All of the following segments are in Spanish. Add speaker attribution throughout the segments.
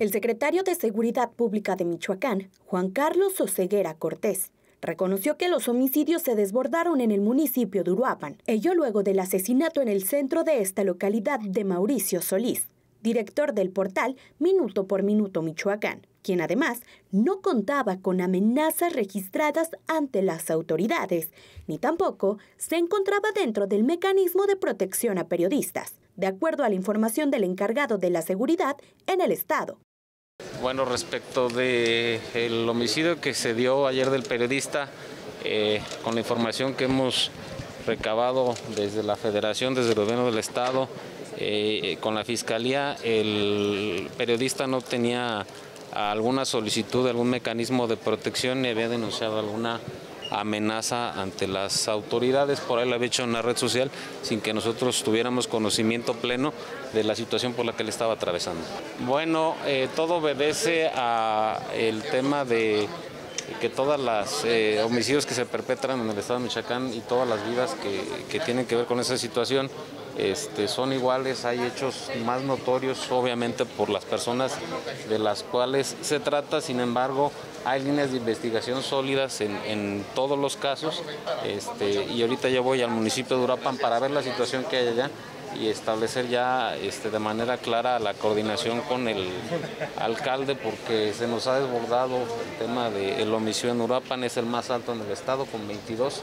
Speaker 1: El secretario de Seguridad Pública de Michoacán, Juan Carlos Oseguera Cortés, reconoció que los homicidios se desbordaron en el municipio de Uruapan, ello luego del asesinato en el centro de esta localidad de Mauricio Solís, director del portal Minuto por Minuto Michoacán, quien además no contaba con amenazas registradas ante las autoridades, ni tampoco se encontraba dentro del mecanismo de protección a periodistas de acuerdo a la información del encargado de la seguridad en el estado.
Speaker 2: Bueno, respecto del el homicidio que se dio ayer del periodista, eh, con la información que hemos recabado desde la federación, desde el gobierno del estado, eh, con la fiscalía, el periodista no tenía alguna solicitud, algún mecanismo de protección ni había denunciado alguna amenaza ante las autoridades, por ahí lo había hecho en una red social sin que nosotros tuviéramos conocimiento pleno de la situación por la que él estaba atravesando. Bueno, eh, todo obedece a el tema de que todas las eh, homicidios que se perpetran en el estado de Michoacán y todas las vidas que, que tienen que ver con esa situación este, son iguales, hay hechos más notorios obviamente por las personas de las cuales se trata, sin embargo hay líneas de investigación sólidas en, todos los casos este, y ahorita ya voy al municipio de Urapan para ver la situación que hay allá y establecer ya este, de manera clara la coordinación con el alcalde porque se nos ha desbordado el tema del de homicidio en Urapan, es el más alto en el estado con 22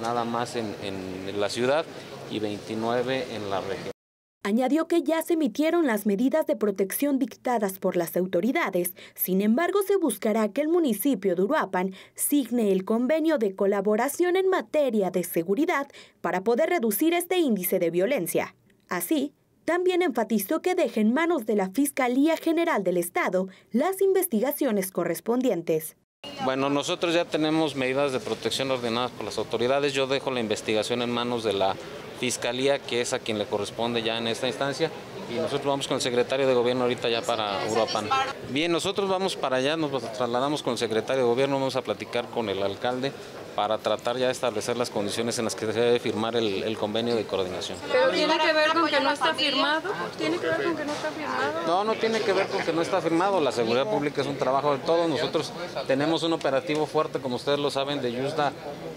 Speaker 2: nada más en, en la ciudad y 29 en la región.
Speaker 1: Añadió que ya se emitieron las medidas de protección dictadas por las autoridades, sin embargo se buscará que el municipio de Uruapan signe el convenio de colaboración en materia de seguridad para poder reducir este índice de violencia. Así, también enfatizó que deje en manos de la Fiscalía General del Estado las investigaciones correspondientes.
Speaker 2: Bueno, nosotros ya tenemos medidas de protección ordenadas por las autoridades. Yo dejo la investigación en manos de la Fiscalía, que es a quien le corresponde ya en esta instancia, y nosotros vamos con el secretario de gobierno ahorita ya para Uruapan. Bien, nosotros vamos para allá, nos trasladamos con el secretario de gobierno, vamos a platicar con el alcalde para tratar ya de establecer las condiciones en las que se debe firmar el, convenio de coordinación.
Speaker 3: ¿Pero tiene que ver con que no está firmado? ¿Tiene que ver con que no está firmado?
Speaker 2: No, no tiene que ver con que no está firmado. La seguridad pública es un trabajo de todos. Nosotros tenemos un operativo fuerte, como ustedes lo saben, de Yusda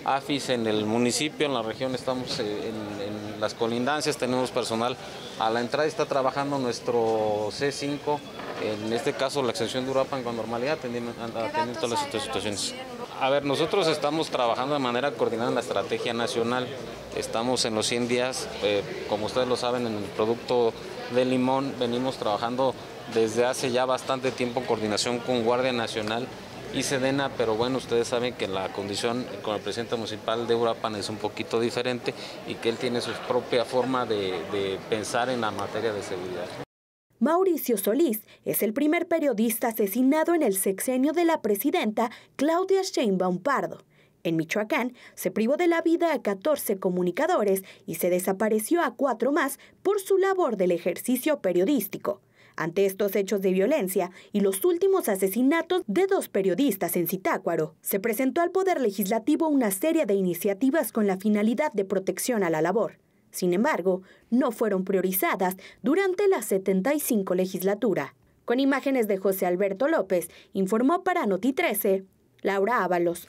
Speaker 2: AFIS en el municipio, en la región estamos eh, en, las colindancias, tenemos personal. A la entrada está trabajando nuestro C5, en este caso la extensión de Uruapan con normalidad, atendiendo, todas las situaciones. A ver, nosotros estamos trabajando de manera coordinada en la estrategia nacional. Estamos en los 100 días, eh, como ustedes lo saben, en el producto de limón venimos trabajando desde hace ya bastante tiempo en coordinación con Guardia Nacional y Sedena, pero bueno, ustedes saben que la condición con el presidente municipal de Urapan es un poquito diferente y que él tiene su propia forma de, de pensar en la materia de seguridad.
Speaker 1: Mauricio Solís es el primer periodista asesinado en el sexenio de la presidenta Claudia Sheinbaum Pardo. En Michoacán se privó de la vida a 14 comunicadores y se desapareció a cuatro más por su labor del ejercicio periodístico. Ante estos hechos de violencia y los últimos asesinatos de dos periodistas en Zitácuaro, se presentó al Poder Legislativo una serie de iniciativas con la finalidad de protección a la labor. Sin embargo, no fueron priorizadas durante la 75 legislatura. Con imágenes de José Alberto López, informó para Noti 13, Laura Ábalos.